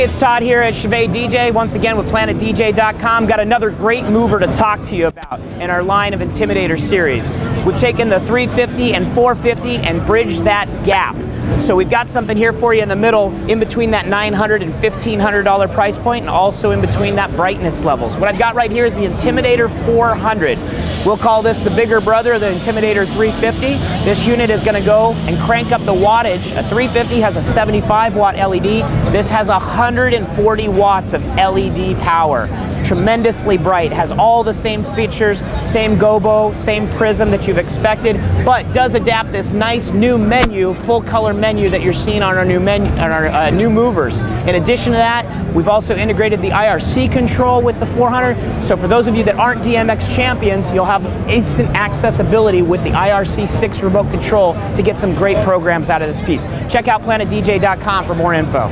It's Todd here at Chauvet DJ, once again with PlanetDJ.com. Got another great mover to talk to you about in our line of Intimidator series. We've taken the 350 and 450 and bridged that gap. So we've got something here for you in the middle, in between that $900 and $1,500 price point, and also in between that brightness levels. What I've got right here is the Intimidator 400. We'll call this the bigger brother the Intimidator 350. This unit is going to go and crank up the wattage. A 350 has a 75 watt LED. This has 140 watts of LED power tremendously bright, has all the same features, same gobo, same prism that you've expected, but does adapt this nice new menu, full color menu that you're seeing on our new menu, on our uh, new movers. In addition to that, we've also integrated the IRC control with the 400. So for those of you that aren't DMX champions, you'll have instant accessibility with the IRC 6 remote control to get some great programs out of this piece. Check out planetdj.com for more info.